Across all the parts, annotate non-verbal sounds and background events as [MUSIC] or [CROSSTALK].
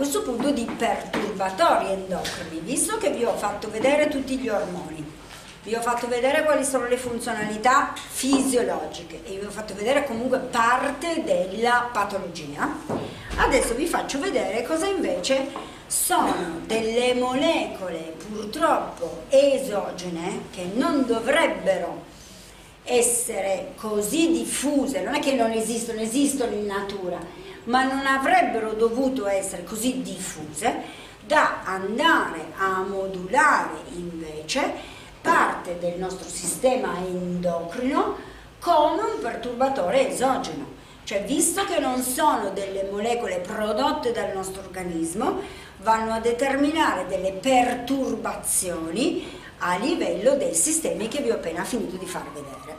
questo punto di perturbatori endocrini, visto che vi ho fatto vedere tutti gli ormoni, vi ho fatto vedere quali sono le funzionalità fisiologiche e vi ho fatto vedere comunque parte della patologia. Adesso vi faccio vedere cosa invece sono delle molecole purtroppo esogene che non dovrebbero essere così diffuse, non è che non esistono, esistono in natura, ma non avrebbero dovuto essere così diffuse da andare a modulare invece parte del nostro sistema endocrino come un perturbatore esogeno. Cioè, visto che non sono delle molecole prodotte dal nostro organismo, vanno a determinare delle perturbazioni a livello dei sistemi che vi ho appena finito di far vedere.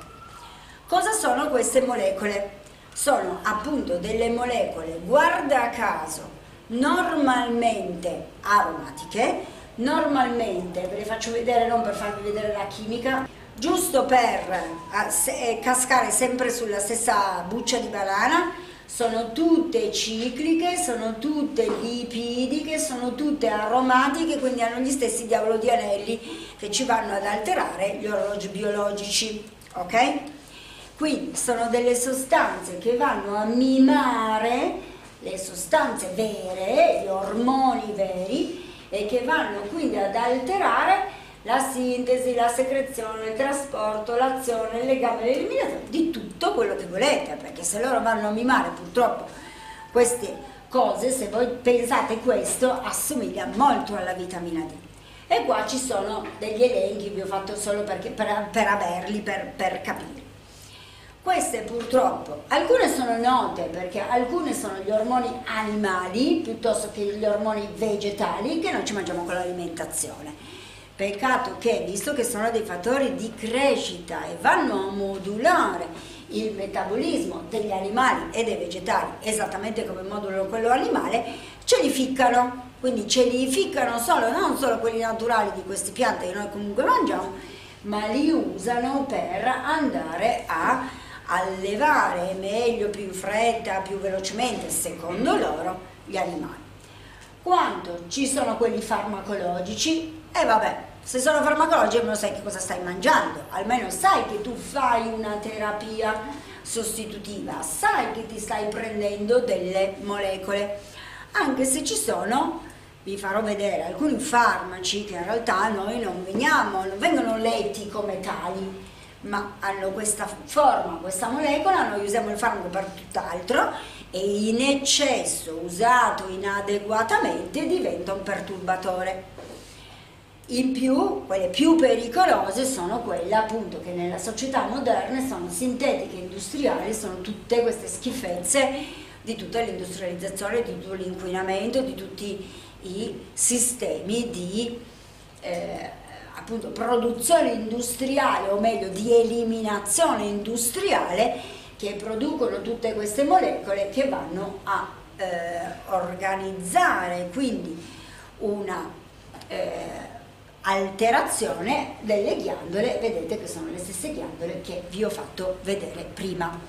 Cosa sono queste molecole? Sono appunto delle molecole, guarda caso, normalmente aromatiche, normalmente, ve le faccio vedere non per farvi vedere la chimica, giusto per eh, cascare sempre sulla stessa buccia di banana, sono tutte cicliche, sono tutte lipidiche, sono tutte aromatiche, quindi hanno gli stessi diavolo di anelli che ci vanno ad alterare gli orologi biologici, ok? Quindi sono delle sostanze che vanno a mimare le sostanze vere, gli ormoni veri, e che vanno quindi ad alterare la sintesi, la secrezione, il trasporto, l'azione, il legame, l'eliminazione di tutto quello che volete, perché se loro vanno a mimare purtroppo queste cose, se voi pensate questo, assomiglia molto alla vitamina D. E qua ci sono degli elenchi, vi ho fatto solo perché, per, per averli, per, per capire. Queste purtroppo, alcune sono note perché alcune sono gli ormoni animali piuttosto che gli ormoni vegetali che noi ci mangiamo con l'alimentazione. Peccato che, visto che sono dei fattori di crescita e vanno a modulare il metabolismo degli animali e dei vegetali, esattamente come modulano quello animale, ce li ficcano. Quindi ce li ficcano solo, non solo quelli naturali di queste piante che noi comunque mangiamo, ma li usano per andare a allevare meglio, più in fretta, più velocemente, secondo loro, gli animali. Quanto ci sono quelli farmacologici, e eh vabbè, se sono farmacologici almeno sai che cosa stai mangiando, almeno sai che tu fai una terapia sostitutiva, sai che ti stai prendendo delle molecole, anche se ci sono, vi farò vedere, alcuni farmaci che in realtà noi non veniamo, non vengono letti come tali, ma hanno questa forma, questa molecola, noi usiamo il farmaco per tutt'altro e in eccesso, usato inadeguatamente, diventa un perturbatore. In più, quelle più pericolose sono quelle appunto che nella società moderna sono sintetiche, industriali, sono tutte queste schifezze di tutta l'industrializzazione, di tutto l'inquinamento, di tutti i sistemi di eh, appunto produzione industriale o meglio di eliminazione industriale che producono tutte queste molecole che vanno a eh, organizzare quindi una eh, alterazione delle ghiandole, vedete che sono le stesse ghiandole che vi ho fatto vedere prima.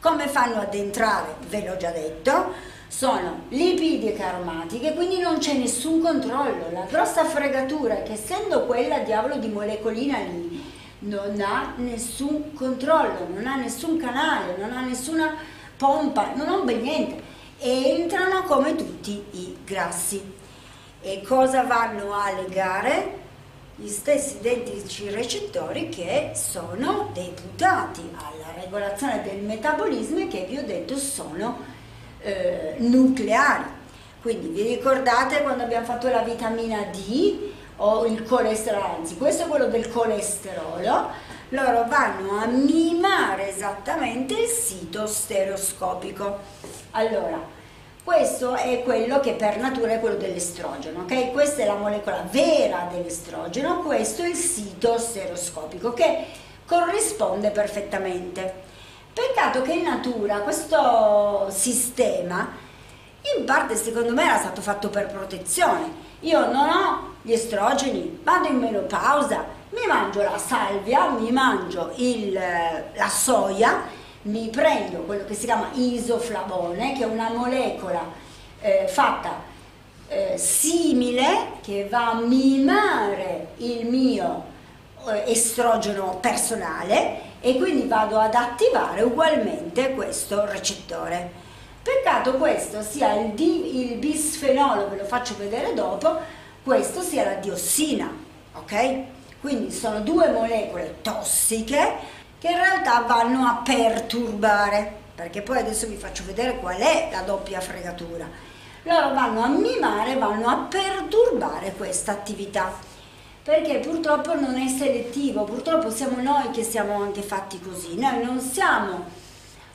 Come fanno ad entrare? Ve l'ho già detto, sono lipidiche aromatiche, quindi non c'è nessun controllo. La grossa fregatura è che essendo quella diavolo di molecolina lì, non ha nessun controllo, non ha nessun canale, non ha nessuna pompa, non ha ben niente. Entrano come tutti i grassi. E cosa vanno a legare? Gli stessi identici recettori che sono deputati alla regolazione del metabolismo e che vi ho detto sono eh, nucleari. Quindi vi ricordate quando abbiamo fatto la vitamina D o il colesterolo, anzi questo è quello del colesterolo, loro vanno a mimare esattamente il sito stereoscopico. Allora, questo è quello che per natura è quello dell'estrogeno, ok? Questa è la molecola vera dell'estrogeno, questo è il sito stereoscopico che corrisponde perfettamente. Peccato che in natura questo sistema in parte secondo me era stato fatto per protezione. Io non ho gli estrogeni, vado in menopausa, mi mangio la salvia, mi mangio il, la soia, mi prendo quello che si chiama isoflavone, che è una molecola eh, fatta eh, simile che va a mimare il mio eh, estrogeno personale e quindi vado ad attivare ugualmente questo recettore. Peccato questo sia il, di, il bisfenolo, ve lo faccio vedere dopo, questo sia la diossina, ok? Quindi sono due molecole tossiche che in realtà vanno a perturbare, perché poi adesso vi faccio vedere qual è la doppia fregatura. Loro vanno a mimare, vanno a perturbare questa attività, perché purtroppo non è selettivo, purtroppo siamo noi che siamo anche fatti così, noi non siamo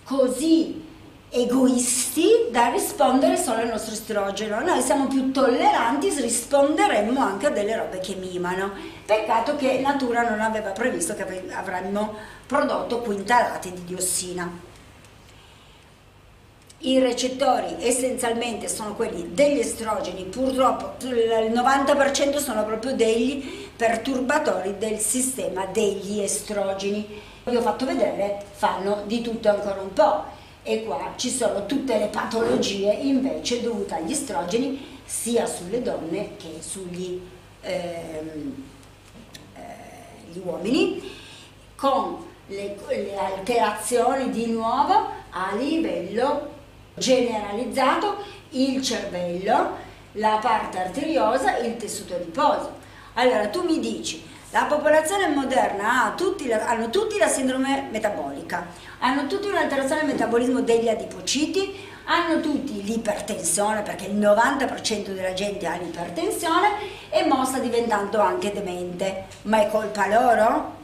così egoisti da rispondere solo al nostro estrogeno. Noi siamo più tolleranti, risponderemmo anche a delle robe che mimano. Peccato che natura non aveva previsto che avremmo prodotto quintalati di diossina. I recettori essenzialmente sono quelli degli estrogeni, purtroppo il 90% sono proprio degli perturbatori del sistema degli estrogeni. Vi ho fatto vedere, fanno di tutto ancora un po' e qua ci sono tutte le patologie invece dovute agli estrogeni sia sulle donne che sugli ehm, eh, uomini con le, le alterazioni di nuovo a livello generalizzato il cervello, la parte arteriosa, il tessuto adiposo. Allora tu mi dici, la popolazione moderna tutti, hanno tutti la sindrome metabolica, hanno tutti un'alterazione del metabolismo degli adipociti, hanno tutti l'ipertensione perché il 90% della gente ha l'ipertensione e mo sta diventando anche demente. Ma è colpa loro?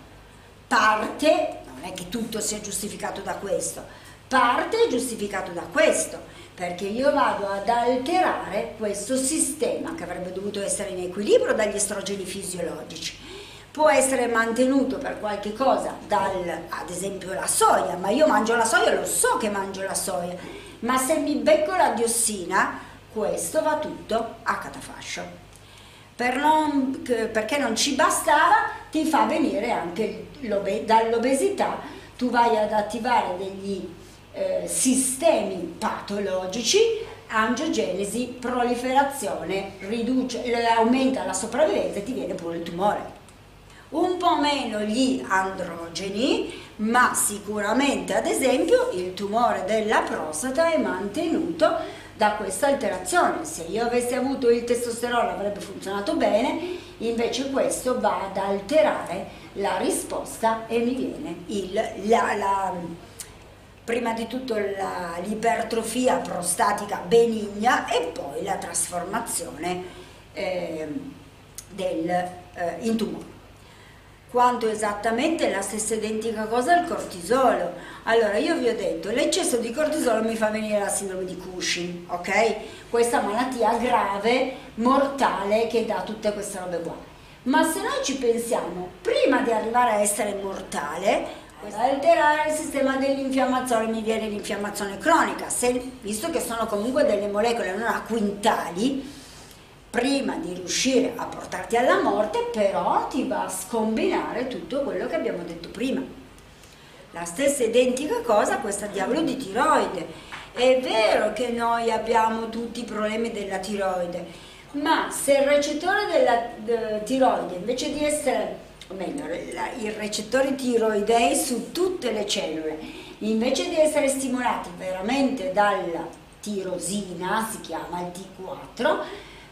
Parte, non è che tutto sia giustificato da questo, parte è giustificato da questo, perché io vado ad alterare questo sistema che avrebbe dovuto essere in equilibrio dagli estrogeni fisiologici può essere mantenuto per qualche cosa dal, ad esempio la soia, ma io mangio la soia, lo so che mangio la soia, ma se mi becco la diossina, questo va tutto a catafascio. Per non, perché non ci bastava, ti fa venire anche dall'obesità, tu vai ad attivare degli eh, sistemi patologici angiogenesi, proliferazione, riduce, aumenta la sopravvivenza e ti viene pure il tumore un po' meno gli androgeni, ma sicuramente ad esempio il tumore della prostata è mantenuto da questa alterazione. Se io avessi avuto il testosterone avrebbe funzionato bene, invece questo va ad alterare la risposta e mi viene il, la, la, prima di tutto l'ipertrofia prostatica benigna e poi la trasformazione eh, del, eh, in tumore quanto esattamente la stessa identica cosa il cortisolo. Allora, io vi ho detto, l'eccesso di cortisolo mi fa venire la sindrome di Cushing, ok? Questa malattia grave, mortale, che dà tutte queste robe qua. Ma se noi ci pensiamo, prima di arrivare a essere mortale, alterare il sistema dell'infiammazione mi viene l'infiammazione cronica, se, visto che sono comunque delle molecole non a quintali, prima di riuscire a portarti alla morte, però ti va a scombinare tutto quello che abbiamo detto prima. La stessa identica cosa questa diavolo di tiroide. È vero che noi abbiamo tutti i problemi della tiroide, ma se il recettore della de, tiroide invece di essere, o meglio, i recettori tiroidei su tutte le cellule, invece di essere stimolati veramente dalla tirosina, si chiama il T4,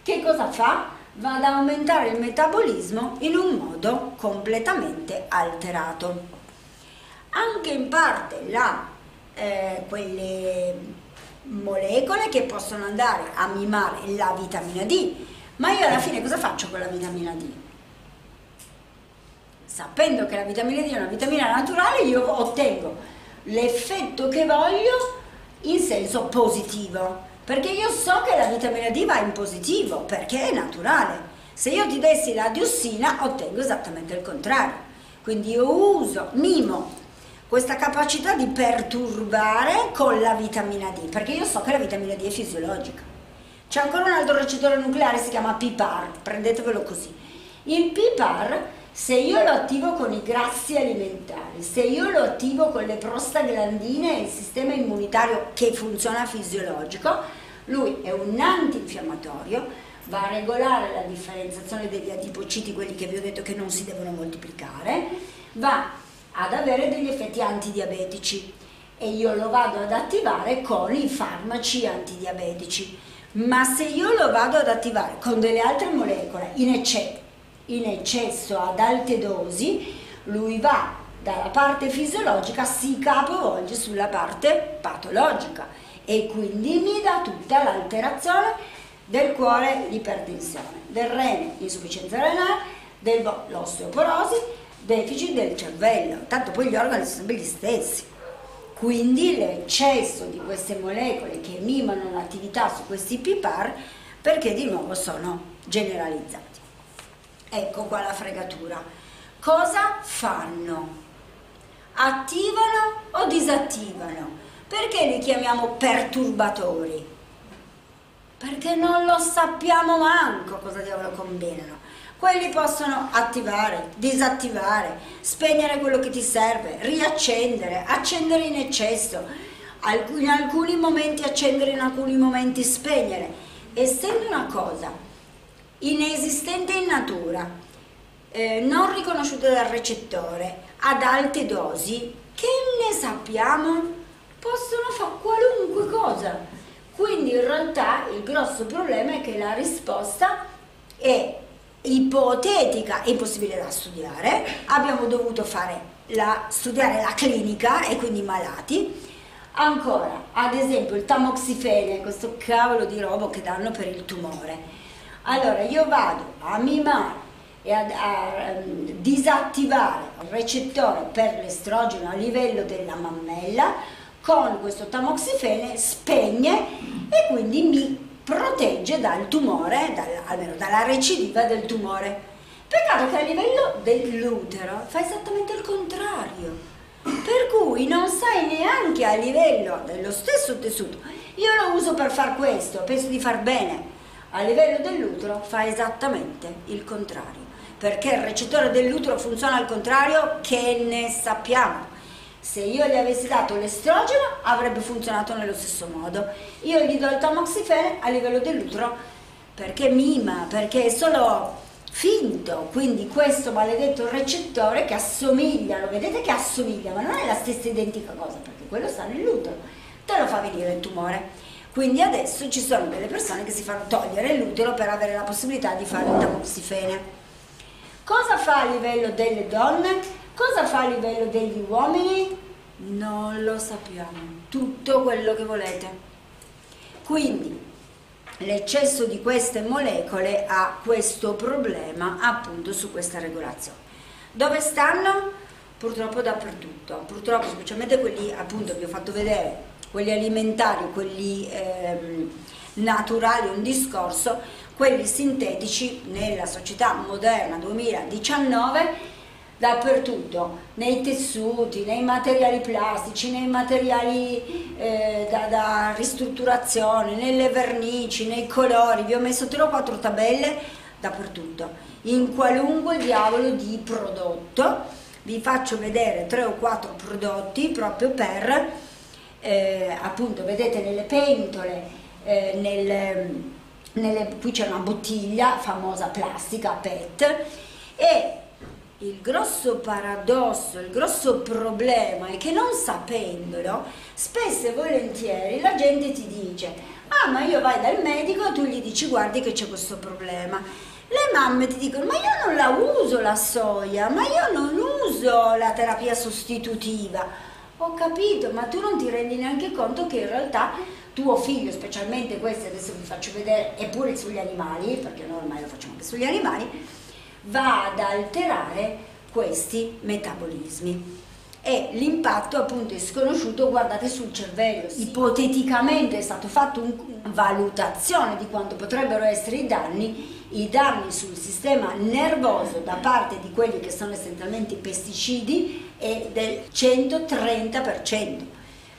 che cosa fa? Va ad aumentare il metabolismo in un modo completamente alterato. Anche in parte la, eh, quelle molecole che possono andare a mimare la vitamina D, ma io alla fine cosa faccio con la vitamina D? Sapendo che la vitamina D è una vitamina naturale, io ottengo l'effetto che voglio in senso positivo perché io so che la vitamina D va in positivo, perché è naturale. Se io ti dessi la diossina ottengo esattamente il contrario. Quindi io uso, mimo questa capacità di perturbare con la vitamina D, perché io so che la vitamina D è fisiologica. C'è ancora un altro recettore nucleare, si chiama PPAR, prendetevelo così. Il PPAR, se io lo attivo con i grassi alimentari, se io lo attivo con le prostaglandine e il sistema immunitario che funziona fisiologico, Lui è un antinfiammatorio, va a regolare la differenziazione degli adipociti, quelli che vi ho detto che non si devono moltiplicare, va ad avere degli effetti antidiabetici e io lo vado ad attivare con i farmaci antidiabetici. Ma se io lo vado ad attivare con delle altre molecole in, ecce in eccesso ad alte dosi, lui va dalla parte fisiologica, si capovolge sulla parte patologica e quindi mi dà tutta l'alterazione del cuore, l'ipertensione, del rene, l'insufficienza renale, dell'osteoporosi, deficit del cervello, tanto poi gli organi sono sempre gli stessi. Quindi l'eccesso di queste molecole che mimano l'attività su questi PIPAR perché di nuovo sono generalizzati. Ecco qua la fregatura. Cosa fanno? Attivano o disattivano? Perché li chiamiamo perturbatori? Perché non lo sappiamo manco cosa diavolo combinano. Quelli possono attivare, disattivare, spegnere quello che ti serve, riaccendere, accendere in eccesso, in alcuni momenti accendere, in alcuni momenti spegnere. Essendo una cosa inesistente in natura, eh, non riconosciuta dal recettore, ad alte dosi, che ne sappiamo? Possono fare qualunque cosa. Quindi in realtà il grosso problema è che la risposta è ipotetica e impossibile da studiare, abbiamo dovuto la, studiare la clinica e quindi i malati, ancora ad esempio il tamoxifene, questo cavolo di robo che danno per il tumore. Allora io vado a mimare e a, a um, disattivare il recettore per l'estrogeno a livello della mammella con questo tamoxifene spegne e quindi mi protegge dal tumore, dal, almeno dalla recidiva del tumore. Peccato che a livello dell'utero fa esattamente il contrario. Per cui non sai neanche a livello dello stesso tessuto. Io lo uso per far questo, penso di far bene. A livello dell'utero fa esattamente il contrario. Perché il recettore dell'utero funziona al contrario che ne sappiamo se io gli avessi dato l'estrogeno avrebbe funzionato nello stesso modo. Io gli do il tamoxifene a livello dell'utero perché mima, perché è solo finto, quindi questo maledetto recettore che assomiglia, lo vedete che assomiglia, ma non è la stessa identica cosa, perché quello sta nell'utero, te lo fa venire il tumore. Quindi adesso ci sono delle persone che si fanno togliere l'utero per avere la possibilità di fare il tamoxifene. Cosa fa a livello delle donne? Cosa fa a livello degli uomini? Non lo sappiamo, tutto quello che volete. Quindi l'eccesso di queste molecole ha questo problema appunto su questa regolazione. Dove stanno? Purtroppo dappertutto, purtroppo specialmente quelli appunto vi ho fatto vedere, quelli alimentari, quelli ehm, naturali, un discorso, quelli sintetici nella società moderna 2019 dappertutto, nei tessuti, nei materiali plastici, nei materiali eh, da, da, ristrutturazione, nelle vernici, nei colori, vi ho messo tre o quattro tabelle dappertutto, in qualunque diavolo di prodotto, vi faccio vedere tre o quattro prodotti proprio per, eh, appunto vedete nelle pentole, eh, nelle, nelle, qui c'è una bottiglia famosa plastica PET e il grosso paradosso, il grosso problema è che non sapendolo, spesso e volentieri la gente ti dice ah ma io vai dal medico e tu gli dici guardi che c'è questo problema. Le mamme ti dicono ma io non la uso la soia, ma io non uso la terapia sostitutiva. Ho capito, ma tu non ti rendi neanche conto che in realtà tuo figlio, specialmente questi adesso vi faccio vedere, eppure sugli animali, perché noi ormai lo facciamo anche sugli animali, va ad alterare questi metabolismi e l'impatto appunto è sconosciuto, guardate sul cervello, ipoteticamente è stato fatto una valutazione di quanto potrebbero essere i danni, i danni sul sistema nervoso da parte di quelli che sono essenzialmente i pesticidi è del 130%,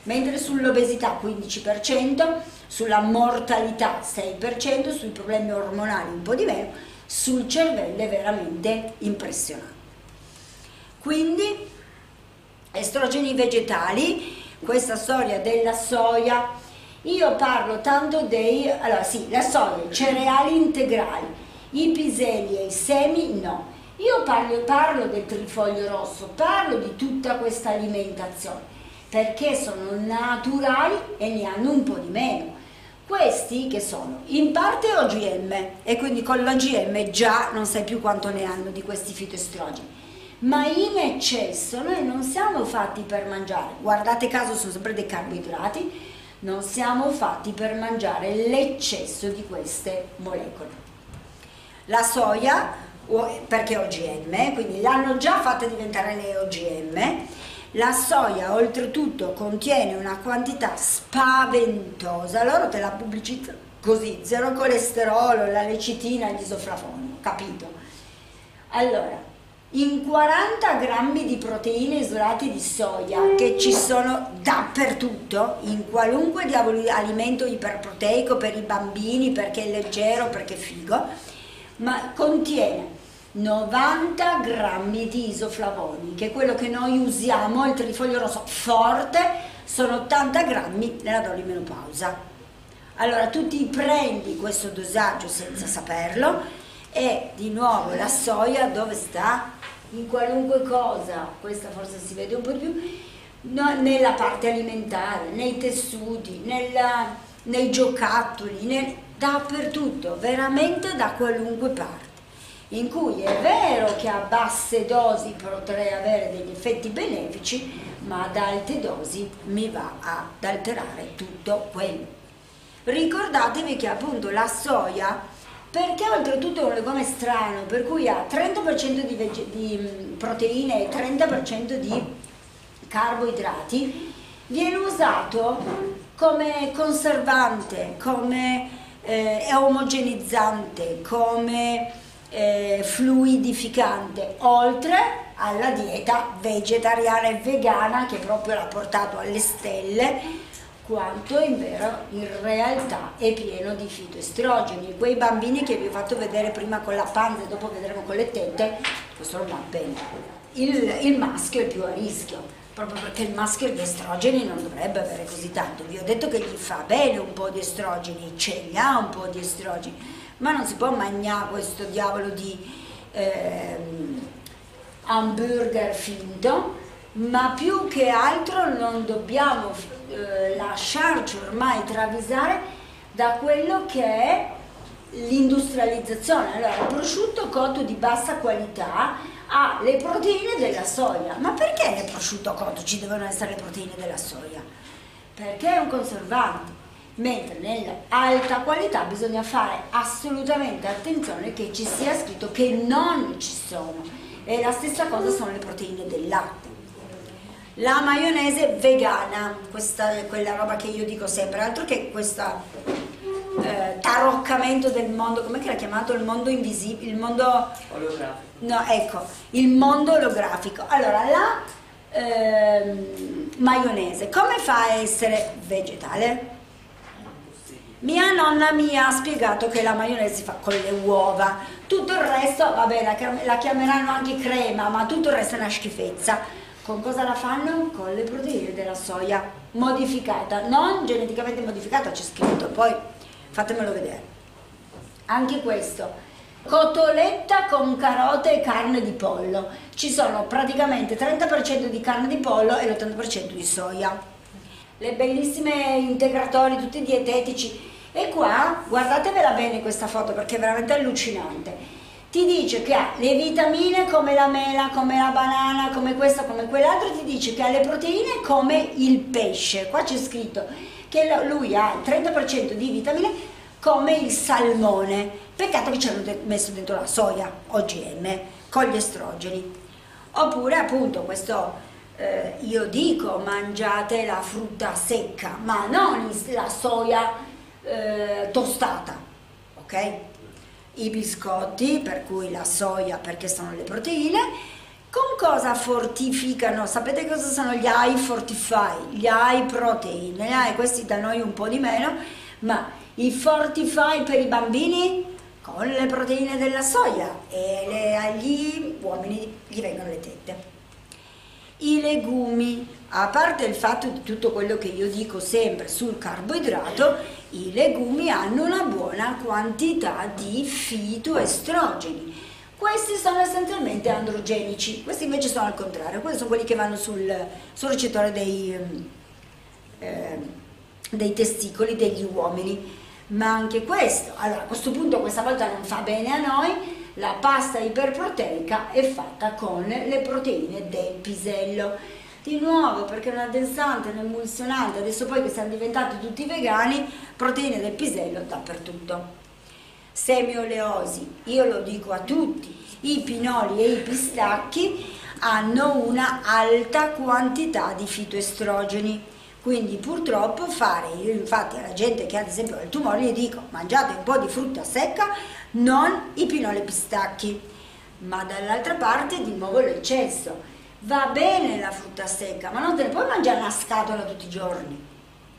mentre sull'obesità 15%, sulla mortalità 6%, sui problemi ormonali un po' di meno, sul cervello è veramente impressionante. Quindi estrogeni vegetali, questa storia della soia, Io parlo tanto dei, allora sì, la soia, cereali integrali, i piselli e i semi no. Io parlo, parlo del trifoglio rosso, parlo di tutta questa alimentazione, perché sono naturali e ne hanno un po' di meno. Questi che sono in parte OGM e quindi con l'OGM già non sai più quanto ne hanno di questi fitoestrogeni, ma in eccesso noi non siamo fatti per mangiare, guardate caso sono sempre dei carboidrati, non siamo fatti per mangiare l'eccesso di queste molecole. La soia, perché OGM, quindi l'hanno già fatta diventare le OGM, la soia oltretutto contiene una quantità spaventosa, loro te la pubblicizzano così, zero colesterolo, la lecitina, gli isoflavoni, capito? Allora, in 40 grammi di proteine isolate di soia che ci sono dappertutto, in qualunque alimento iperproteico per i bambini perché è leggero, perché è figo, ma contiene 90 grammi di isoflavoni, che è quello che noi usiamo, il trifoglio rosso forte, sono 80 grammi nella dolimenopausa. Allora tu ti prendi questo dosaggio senza saperlo e di nuovo la soia dove sta? In qualunque cosa, questa forse si vede un po' di più, no, nella parte alimentare, nei tessuti, nella, nei giocattoli, nel, dappertutto, veramente da qualunque parte. In cui è vero che a basse dosi potrei avere degli effetti benefici, ma ad alte dosi mi va ad alterare tutto quello. Ricordatevi che appunto la soia perché oltretutto è un legame strano, per cui ha 30% di, di, proteine e 30% di carboidrati, viene usato come conservante, come eh, omogenizzante, come eh, fluidificante, oltre alla dieta vegetariana e vegana che proprio l'ha portato alle stelle quanto in, vero, in realtà è pieno di fitoestrogeni. Quei bambini che vi ho fatto vedere prima con la panza e dopo vedremo con le tette, questo non va bene. Il, il maschio è più a rischio, proprio perché il maschio di estrogeni non dovrebbe avere così tanto. Vi ho detto che gli fa bene un po' di estrogeni, ce li ha un po' di estrogeni, ma non si può mangiare questo diavolo di eh, hamburger finto, ma più che altro non dobbiamo eh, lasciarci ormai travisare da quello che è l'industrializzazione. Allora, il prosciutto cotto di bassa qualità ha le proteine della soia. Ma perché nel prosciutto cotto ci devono essere le proteine della soia? Perché è un conservante. Mentre nell'alta qualità bisogna fare assolutamente attenzione che ci sia scritto che non ci sono. E la stessa cosa sono le proteine del latte la maionese vegana, questa è quella roba che io dico sempre, altro che questo eh, taroccamento del mondo, come l'ha chiamato? Il mondo invisibile, il mondo... Olografico. No, ecco, il mondo olografico. Allora, la eh, maionese, come fa a essere vegetale? Mia nonna mi ha spiegato che la maionese si fa con le uova, tutto il resto, vabbè, la, la chiameranno anche crema, ma tutto il resto è una schifezza con cosa la fanno? Con le proteine della soia modificata, non geneticamente modificata, c'è scritto, poi fatemelo vedere. Anche questo, cotoletta con carote e carne di pollo. Ci sono praticamente 30% di carne di pollo e l'80% di soia. Le bellissime integratori, tutti dietetici. E qua, guardatevela bene questa foto perché è veramente allucinante ti dice che ha le vitamine come la mela, come la banana, come questo, come quell'altro, ti dice che ha le proteine come il pesce. Qua c'è scritto che lui ha il 30% di vitamine come il salmone. Peccato che ci hanno messo dentro la soia OGM con gli estrogeni. Oppure appunto questo eh, io dico mangiate la frutta secca, ma non la soia eh, tostata, ok? I biscotti, per cui la soia perché sono le proteine, con cosa fortificano? Sapete cosa sono gli high fortify, gli high protein? Gli high, questi da noi un po' di meno, ma i fortify per i bambini con le proteine della soia e le, agli uomini gli vengono le tette. I legumi, a parte il fatto di tutto quello che io dico sempre sul carboidrato, i legumi hanno una buona quantità di fitoestrogeni. Questi sono essenzialmente androgenici, questi invece sono al contrario, questi sono quelli che vanno sul, sul recettore dei, eh, dei testicoli degli uomini. Ma anche questo, allora a questo punto questa volta non fa bene a noi, la pasta iperproteica è fatta con le proteine del pisello. Di nuovo perché è un addensante, un emulsionante, adesso poi che siamo diventati tutti vegani, proteine del pisello dappertutto. Semioleosi, io lo dico a tutti, i pinoli e i pistacchi hanno una alta quantità di fitoestrogeni quindi purtroppo fare, io infatti alla gente che ha ad esempio il tumore gli dico mangiate un po' di frutta secca, non i pinoli pistacchi, ma dall'altra parte di nuovo l'eccesso. Va bene la frutta secca, ma non te ne puoi mangiare una scatola tutti i giorni.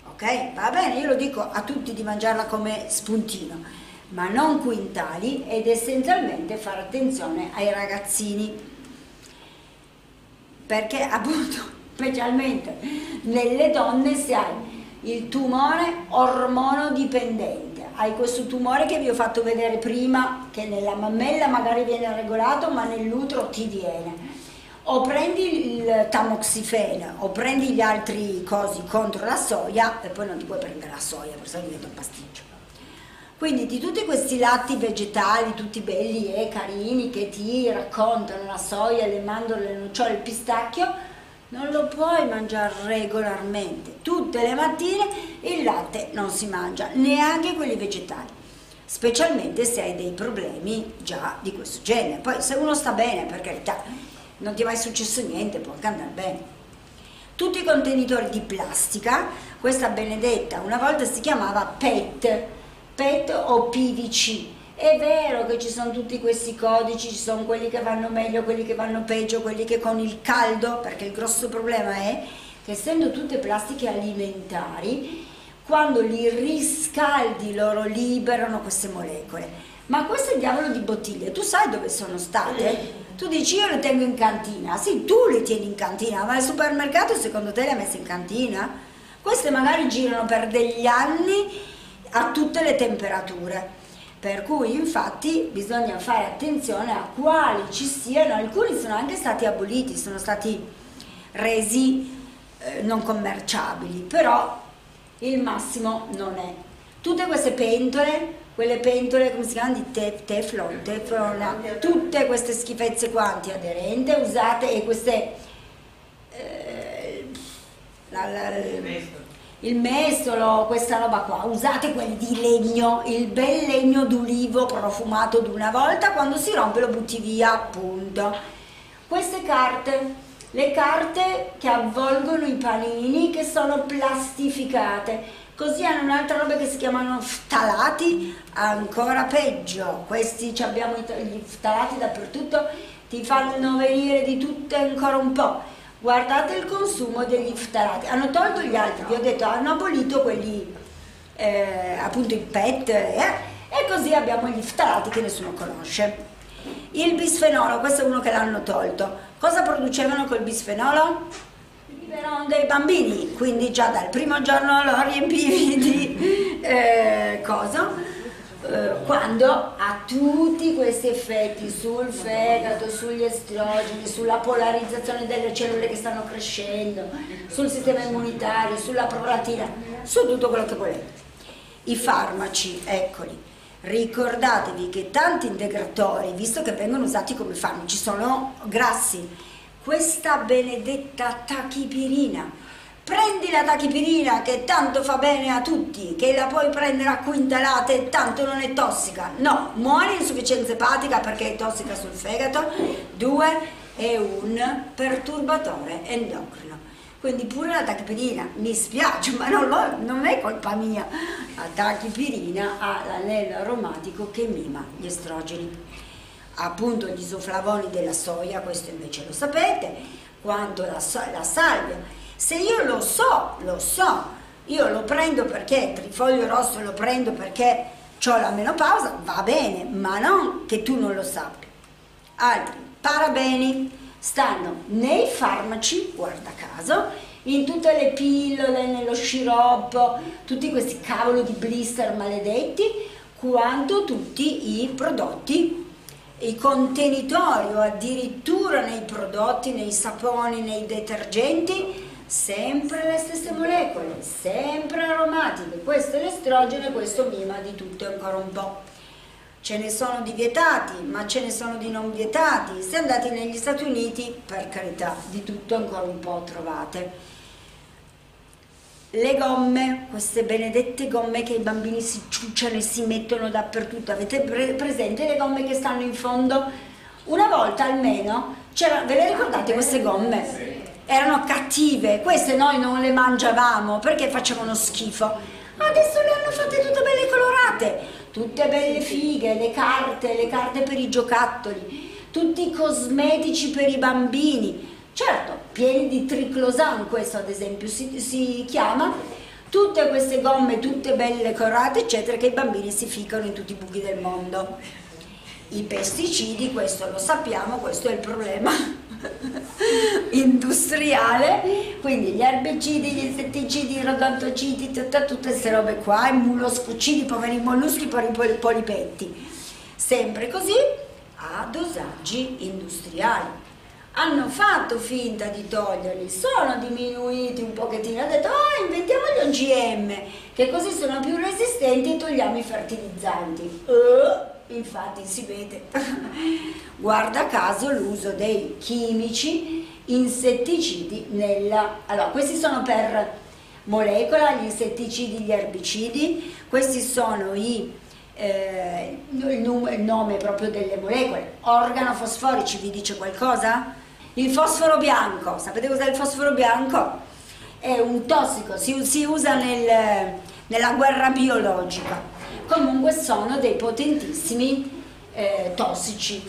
Ok? Va bene, io lo dico a tutti di mangiarla come spuntino, ma non quintali ed essenzialmente fare attenzione ai ragazzini. Perché [LAUGHS] appunto specialmente nelle donne se hai il tumore ormonodipendente, hai questo tumore che vi ho fatto vedere prima, che nella mammella magari viene regolato ma nell'utero ti viene. O prendi il tamoxifene o prendi gli altri cosi contro la soia e poi non ti puoi prendere la soia, perché sennò diventa un pasticcio. Quindi di tutti questi latti vegetali, tutti belli e carini, che ti raccontano la soia, le mandorle, le nocciole, il pistacchio, non lo puoi mangiare regolarmente. Tutte le mattine il latte non si mangia, neanche quelli vegetali, specialmente se hai dei problemi già di questo genere. Poi se uno sta bene, per carità, non ti è mai successo niente, può anche andare bene. Tutti i contenitori di plastica, questa benedetta una volta si chiamava PET, PET o PVC, è vero che ci sono tutti questi codici, ci sono quelli che vanno meglio, quelli che vanno peggio, quelli che con il caldo, perché il grosso problema è che essendo tutte plastiche alimentari, quando li riscaldi loro liberano queste molecole. Ma questo è il diavolo di bottiglie, tu sai dove sono state? Tu dici io le tengo in cantina, sì tu le tieni in cantina, ma il supermercato secondo te le ha messe in cantina? Queste magari girano per degli anni a tutte le temperature. Per cui infatti bisogna fare attenzione a quali ci siano, alcuni sono anche stati aboliti, sono stati resi eh, non commerciabili, però il massimo non è. Tutte queste pentole, quelle pentole come si chiamano di tef, teflon, teflon, tutte queste schifezze qua aderente usate e queste... Eh, la, la, il mestolo, questa roba qua, usate quelli di legno, il bel legno d'ulivo profumato d'una volta, quando si rompe lo butti via, appunto. Queste carte, le carte che avvolgono i panini che sono plastificate, così hanno un'altra roba che si chiamano ftalati, ancora peggio, questi abbiamo gli ftalati dappertutto, ti fanno venire di tutto ancora un po' guardate il consumo degli ftalati, hanno tolto gli altri, vi ho detto, hanno abolito quelli, eh, appunto il PET, eh, e così abbiamo gli ftalati che nessuno conosce. Il bisfenolo, questo è uno che l'hanno tolto. Cosa producevano col bisfenolo? Biberon dei bambini, quindi già dal primo giorno lo riempivi [LAUGHS] di eh, cosa? Eh, quando ha tutti questi effetti sul fegato, sugli estrogeni, sulla polarizzazione delle cellule che stanno crescendo, sul sistema immunitario, sulla prolatina, su tutto quello che volete. I farmaci, eccoli, ricordatevi che tanti integratori, visto che vengono usati come farmaci, sono grassi. Questa benedetta tachipirina, prendi la tachipirina che tanto fa bene a tutti, che la puoi prendere a quintalate tanto non è tossica. No, muori in insufficienza epatica perché è tossica sul fegato. Due, è un perturbatore endocrino. Quindi pure la tachipirina, mi spiace, ma non, lo, non è colpa mia. La tachipirina ha l'anello aromatico che mima gli estrogeni. Appunto gli isoflavoni della soia, questo invece lo sapete, quanto la, la salvia se io lo so, lo so, io lo prendo perché trifoglio rosso lo prendo perché ho la menopausa, va bene, ma non che tu non lo sappia. Altri, parabeni, stanno nei farmaci, guarda caso, in tutte le pillole, nello sciroppo, tutti questi cavolo di blister maledetti, quanto tutti i prodotti i contenitori o addirittura nei prodotti, nei saponi, nei detergenti, sempre le stesse molecole, sempre aromatiche, questo è l'estrogeno e questo mima di tutto ancora un po'. Ce ne sono di vietati, ma ce ne sono di non vietati. Se andate negli Stati Uniti, per carità, di tutto ancora un po' trovate le gomme, queste benedette gomme che i bambini si ciucciano e si mettono dappertutto, avete pre presente le gomme che stanno in fondo? Una volta almeno, ve le ricordate queste gomme? Erano cattive, queste noi non le mangiavamo perché facevano schifo. Adesso le hanno fatte tutte belle colorate, tutte belle fighe, le carte, le carte per i giocattoli, tutti i cosmetici per i bambini Certo, pieni di triclosan, questo ad esempio si, si chiama, tutte queste gomme, tutte belle colorate, eccetera, che i bambini si ficcano in tutti i buchi del mondo. I pesticidi, questo lo sappiamo, questo è il problema [LAUGHS] industriale, quindi gli erbicidi, gli insetticidi, i rodontocidi, tutte queste robe qua, i molluscocidi, i poveri molluschi, i polipetti. Sempre così a dosaggi industriali hanno fatto finta di toglierli, sono diminuiti un pochettino, hanno detto ah inventiamo gli OGM che così sono più resistenti e togliamo i fertilizzanti. Uh, infatti si vede, [LAUGHS] guarda caso l'uso dei chimici insetticidi nella... Allora, questi sono per molecola, gli insetticidi, gli erbicidi, questi sono i eh, il, nome proprio delle molecole. Organofosforici vi dice qualcosa? Il fosforo bianco, sapete cos'è il fosforo bianco? È un tossico, si, si usa nel, nella guerra biologica. Comunque sono dei potentissimi eh, tossici.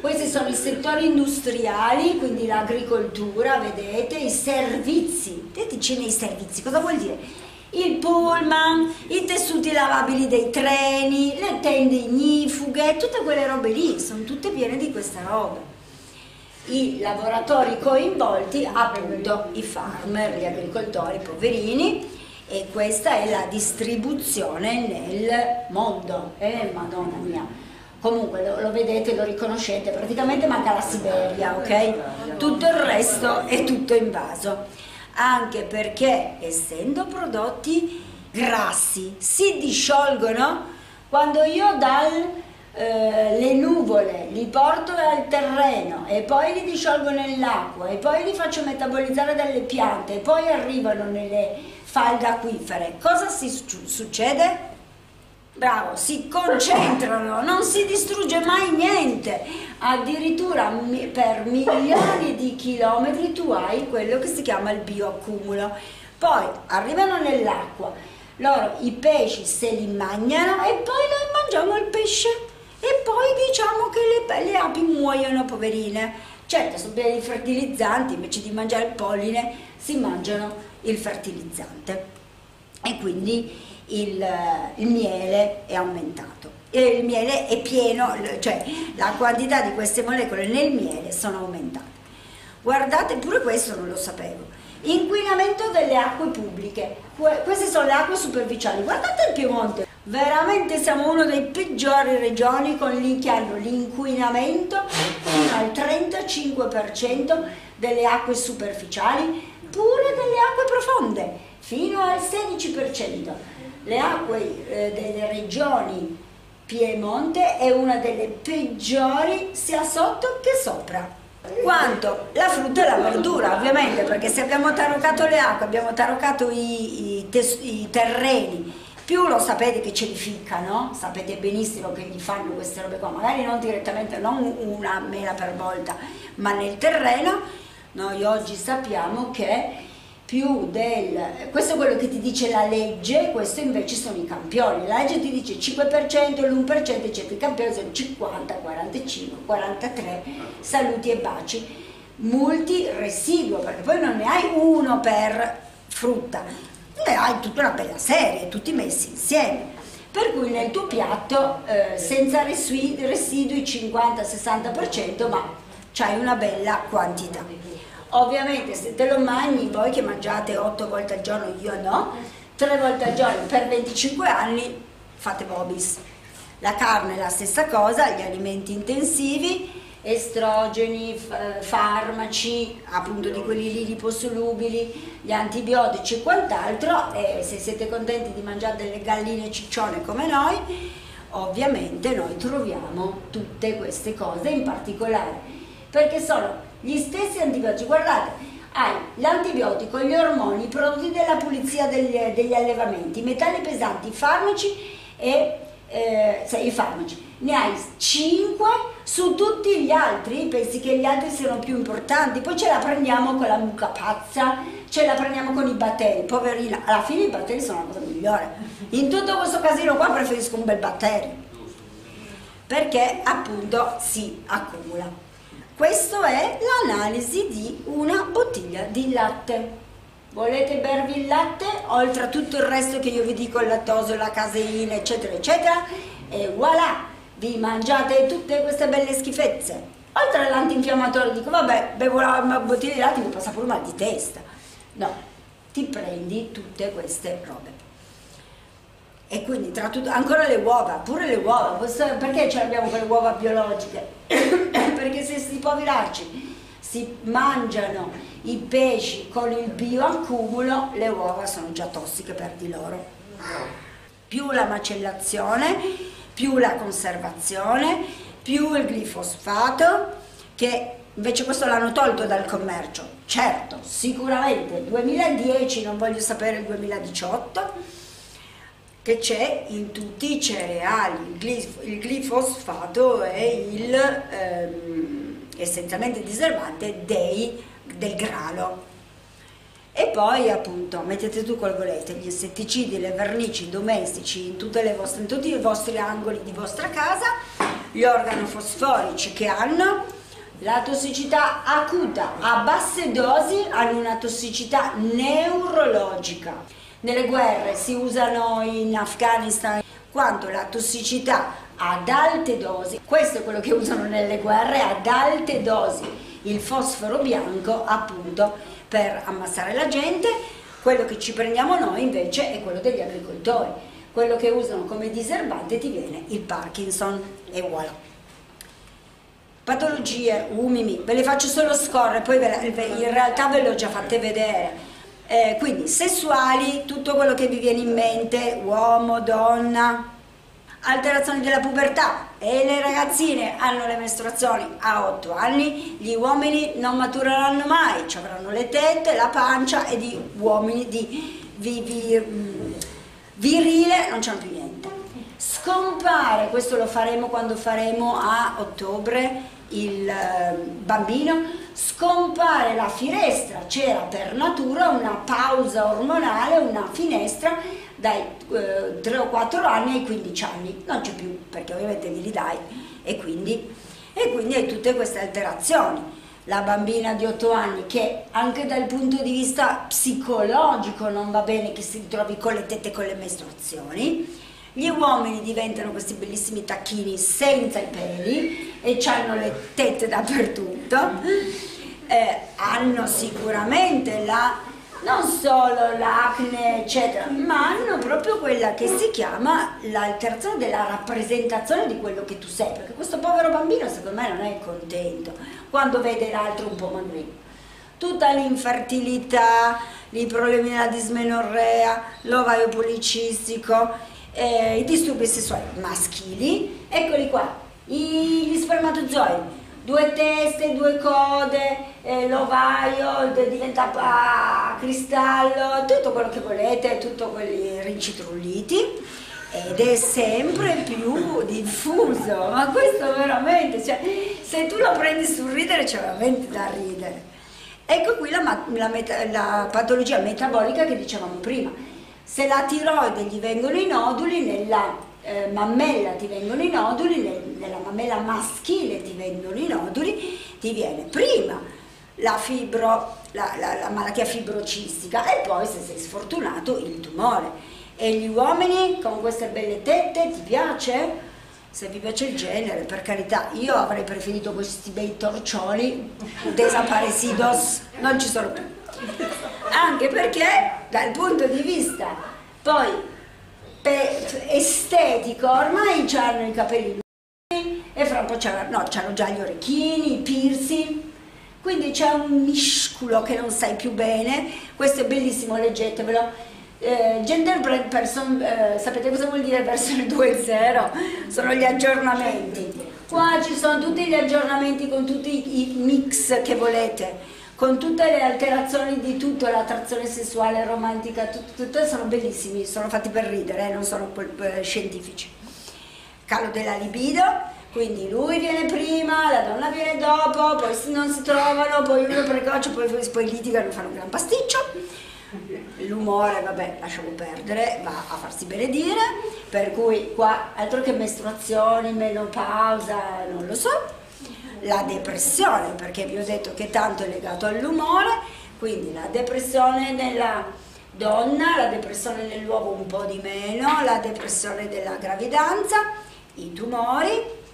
Questi sono i settori industriali, quindi l'agricoltura, vedete, i servizi. Vedete nei servizi, cosa vuol dire? Il pullman, i tessuti lavabili dei treni, le tende ignifughe, tutte quelle robe lì, sono tutte piene di questa roba i lavoratori coinvolti, appunto i farmer, gli agricoltori poverini e questa è la distribuzione nel mondo, eh, madonna mia. Comunque lo, lo, vedete, lo riconoscete, praticamente manca la Siberia, ok? Tutto il resto è tutto invaso, anche perché essendo prodotti grassi si disciolgono quando io dal eh, le nuvole, li porto al terreno e poi li disciolgo nell'acqua e poi li faccio metabolizzare dalle piante e poi arrivano nelle falde acquifere. Cosa si succede? Bravo, si concentrano, non si distrugge mai niente, addirittura per milioni di chilometri tu hai quello che si chiama il bioaccumulo. Poi arrivano nell'acqua, loro i pesci se li mangiano e poi noi mangiamo il pesce e poi diciamo che le, le api muoiono poverine. Certo, sono pieni di fertilizzanti, invece di mangiare il polline si mangiano il fertilizzante e quindi il, il miele è aumentato. E il miele è pieno, cioè la quantità di queste molecole nel miele sono aumentate. Guardate, pure questo non lo sapevo. Inquinamento delle acque pubbliche. Queste sono le acque superficiali. Guardate il Piemonte, Veramente siamo una delle peggiori regioni con che hanno l'inquinamento fino al 35% delle acque superficiali, pure delle acque profonde, fino al 16%. Le acque eh, delle regioni Piemonte è una delle peggiori sia sotto che sopra. Quanto? La frutta e la verdura, ovviamente, perché se abbiamo taroccato le acque, abbiamo taroccato i, i, i terreni, più lo sapete che ce li ficcano, sapete benissimo che gli fanno queste robe qua, magari non direttamente, non una mela per volta, ma nel terreno, noi oggi sappiamo che più del... questo è quello che ti dice la legge, questo invece sono i campioni, la legge ti dice 5%, l'1%, eccetera, i campioni sono 50, 45, 43, saluti e baci, multi residuo, perché poi non ne hai uno per frutta, e hai tutta una bella serie, tutti messi insieme. Per cui nel tuo piatto, eh, senza residui, 50-60%, ma c'hai una bella quantità. Ovviamente se te lo mangi, voi che mangiate 8 volte al giorno, io no, 3 volte al giorno per 25 anni fate bobis. La carne è la stessa cosa, gli alimenti intensivi, estrogeni, farmaci, appunto di quelli lì liposolubili, gli antibiotici e quant'altro, e se siete contenti di mangiare delle galline ciccione come noi, ovviamente noi troviamo tutte queste cose in particolare, perché sono gli stessi antibiotici, guardate, hai l'antibiotico, gli ormoni, i prodotti della pulizia degli, degli allevamenti, i metalli pesanti, i farmaci e eh, i farmaci. Ne hai 5 su tutti gli altri, pensi che gli altri siano più importanti, poi ce la prendiamo con la mucca pazza, ce la prendiamo con i batteri, poverina, alla fine i batteri sono la cosa migliore. In tutto questo casino qua preferisco un bel batterio, perché appunto si accumula. Questa è l'analisi di una bottiglia di latte. Volete bervi il latte? Oltre a tutto il resto che io vi dico, il lattosio, la caseina, eccetera, eccetera, e voilà, vi mangiate tutte queste belle schifezze. Oltre all'antinfiammatorio, dico, vabbè, bevo la bottiglia di latte, mi passa pure mal di testa. No, ti prendi tutte queste robe. E quindi tra tutto, ancora le uova, pure le uova, perché ce l'abbiamo con le uova biologiche? [COUGHS] perché se sti poveracci si mangiano i pesci con il bioaccumulo, le uova sono già tossiche per di loro. Più la macellazione, più la conservazione, più il glifosfato, che invece questo l'hanno tolto dal commercio. Certo, sicuramente 2010, non voglio sapere il 2018, che c'è in tutti i cereali. Il, glif il glifosfato è il ehm, essenzialmente diservante dei, del grano. E poi appunto mettete tu quello volete, gli insetticidi, le vernici domestici in, vostre, in tutti i vostri angoli di vostra casa, gli organofosforici che hanno la tossicità acuta a basse dosi hanno una tossicità neurologica. Nelle guerre si usano in Afghanistan quanto la tossicità ad alte dosi, questo è quello che usano nelle guerre ad alte dosi, il fosforo bianco appunto per ammassare la gente, quello che ci prendiamo noi invece è quello degli agricoltori, quello che usano come diserbante ti viene il Parkinson e voilà. Patologie, umimi, ve le faccio solo scorrere, poi in realtà ve le ho già fatte vedere. Eh, quindi sessuali, tutto quello che vi viene in mente, uomo, donna, alterazioni della pubertà e le ragazzine hanno le mestruazioni a 8 anni, gli uomini non matureranno mai, ci avranno le tette, la pancia e di uomini di vi, vi, mm, virile non c'hanno più niente. Scompare, questo lo faremo quando faremo a ottobre il eh, bambino, scompare la finestra, c'era per natura una pausa ormonale, una finestra dai eh, 3 o 4 anni ai 15 anni, non c'è più perché ovviamente li dai e quindi, e quindi hai tutte queste alterazioni. La bambina di 8 anni che anche dal punto di vista psicologico non va bene che si ritrovi con le tette con le mestruazioni, gli uomini diventano questi bellissimi tacchini senza i peli e hanno le tette dappertutto, eh, hanno sicuramente la, non solo l'acne eccetera, ma hanno proprio quella che si chiama l'alterazione della rappresentazione di quello che tu sei, perché questo povero bambino secondo me non è contento quando vede l'altro un po' magrino tutta l'infertilità, i problemi della dismenorrea, l'ovaio policistico, eh, i disturbi sessuali maschili, eccoli qua, gli spermatozoi, due teste, due code, eh, l'ovaio diventa a cristallo, tutto quello che volete, tutto quelli rincitrulliti. Ed è sempre più diffuso, ma questo veramente, cioè, se tu lo prendi sul ridere c'è veramente da ridere. Ecco qui la, la, la patologia metabolica che dicevamo prima, se la tiroide gli vengono i noduli, nella eh, mammella ti vengono i noduli, nel, nella mammella maschile ti vengono i noduli, ti viene prima la, fibro, la, la, la malattia fibrocistica e poi se sei sfortunato il tumore. E gli uomini con queste belle tette ti piace? se vi piace il genere, per carità, io avrei preferito questi bei torcioli desaparecidos, non ci sono più. Anche perché dal punto di vista poi estetico ormai hanno i capelli lunghi e fra un po' c'hanno no, già gli orecchini, i piercing, quindi c'è un misculo che non sai più bene, questo è bellissimo, leggetevelo eh, gender brand person, eh, sapete cosa vuol dire versione 2.0? [LAUGHS] Sono gli aggiornamenti. Qua ci sono tutti gli aggiornamenti con tutti i mix che volete, con tutte le alterazioni di tutto, l'attrazione sessuale, romantica, tutto, tutto, sono bellissimi, sono fatti per ridere, eh, non sono eh, scientifici. Calo della libido, quindi lui viene prima, la donna viene dopo, poi non si trovano, poi uno precoce, poi, poi litigano, fanno un gran pasticcio. L'umore, vabbè, lasciamo perdere, va a farsi benedire, per cui qua altro che mestruazioni, menopausa, non lo so, la depressione, perché vi ho detto che tanto è legato all'umore, quindi la depressione nella donna, la depressione nell'uovo un po' di meno, la depressione della gravidanza, i tumori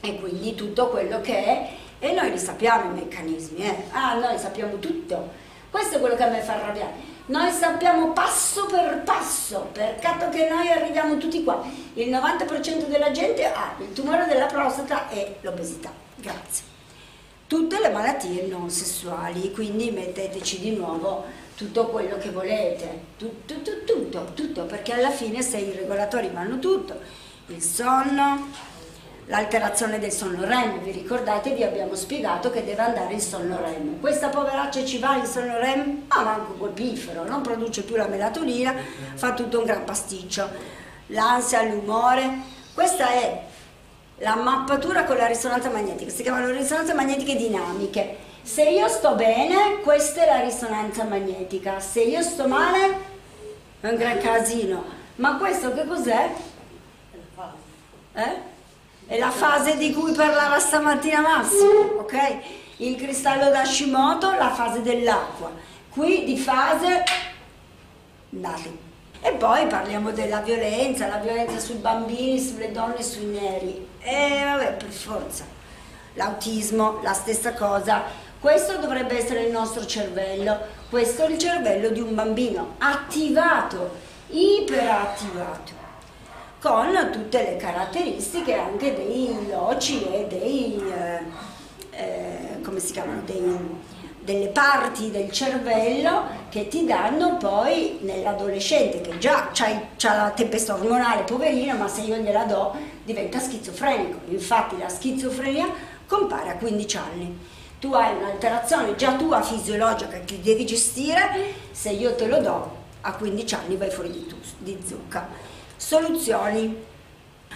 e quindi tutto quello che è, e noi li sappiamo i meccanismi, eh? ah noi sappiamo tutto, questo è quello che a me fa arrabbiare noi sappiamo passo per passo, peccato che noi arriviamo tutti qua. Il 90% della gente ha il tumore della prostata e l'obesità. Grazie. Tutte le malattie non sessuali, quindi metteteci di nuovo tutto quello che volete, tutto, tutto, tutto, tutto perché alla fine se i regolatori vanno tutto, il sonno, l'alterazione del sonno REM, vi ricordate vi abbiamo spiegato che deve andare il sonno REM. Questa poveraccia ci va il sonno REM? Ma manco col pifero, non produce più la melatonina, fa tutto un gran pasticcio. L'ansia, l'umore, questa è la mappatura con la risonanza magnetica, si chiamano risonanze magnetiche dinamiche. Se io sto bene, questa è la risonanza magnetica, se io sto male, è un gran casino. Ma questo che cos'è? Eh? È la fase di cui parlava stamattina Massimo, ok? Il cristallo d'Hashimoto, la fase dell'acqua. Qui di fase nothing. E poi parliamo della violenza, la violenza sui bambini, sulle donne, sui neri. E vabbè, per forza. L'autismo, la stessa cosa. Questo dovrebbe essere il nostro cervello. Questo è il cervello di un bambino attivato, iperattivato con tutte le caratteristiche anche dei loci e dei, eh, eh, come si chiamano, dei, delle parti del cervello che ti danno poi nell'adolescente che già ha la tempesta ormonale poverino ma se io gliela do diventa schizofrenico. Infatti la schizofrenia compare a 15 anni. Tu hai un'alterazione già tua fisiologica che devi gestire se io te lo do a 15 anni vai fuori di, tu, di zucca Soluzioni.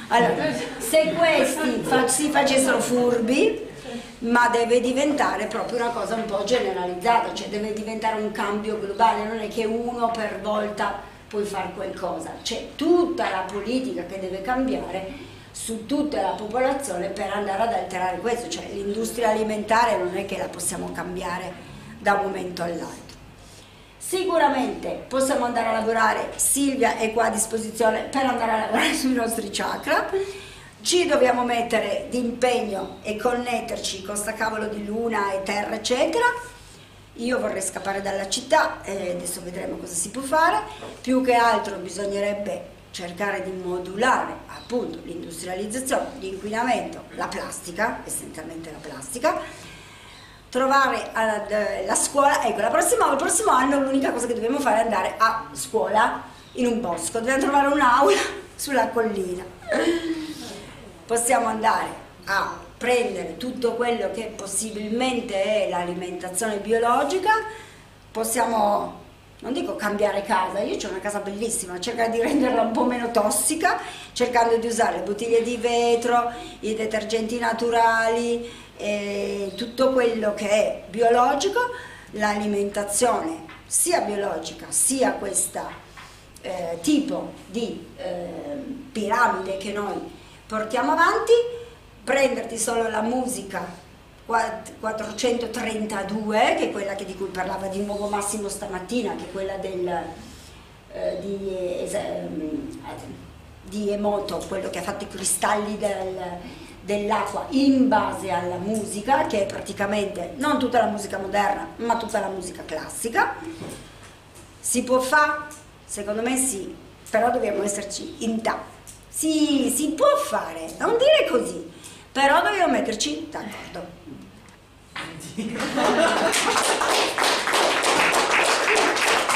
Allora, se questi fa, si facessero furbi, ma deve diventare proprio una cosa un po' generalizzata, cioè deve diventare un cambio globale, non è che uno per volta puoi fare qualcosa, c'è tutta la politica che deve cambiare su tutta la popolazione per andare ad alterare questo, cioè l'industria alimentare non è che la possiamo cambiare da un momento all'altro. Sicuramente possiamo andare a lavorare, Silvia è qua a disposizione per andare a lavorare [LAUGHS] sui nostri chakra, ci dobbiamo mettere d'impegno e connetterci con sta cavolo di luna e terra eccetera. Io vorrei scappare dalla città e adesso vedremo cosa si può fare, più che altro bisognerebbe cercare di modulare appunto l'industrializzazione, l'inquinamento, la plastica, essenzialmente la plastica, trovare uh, la scuola, ecco, la prossima, il prossimo anno l'unica cosa che dobbiamo fare è andare a scuola in un bosco, dobbiamo trovare un'aula [LAUGHS] sulla collina. Possiamo andare a prendere tutto quello che possibilmente è l'alimentazione biologica, possiamo, non dico cambiare casa, io ho una casa bellissima, cercare di renderla un po' meno tossica, cercando di usare bottiglie di vetro, i detergenti naturali, eh, tutto quello che è biologico, l'alimentazione sia biologica sia questo eh, tipo di eh, piramide che noi portiamo avanti, prenderti solo la musica 432, che è quella di cui parlava di nuovo Massimo stamattina, che è quella del, eh, di, di Emoto, quello che ha fatto i cristalli del, dell'acqua in base alla musica, che è praticamente non tutta la musica moderna, ma tutta la musica classica. Si può fare? Secondo me sì, però dobbiamo esserci in ta. Sì, si può fare, non dire così, però dobbiamo metterci d'accordo. [LAUGHS]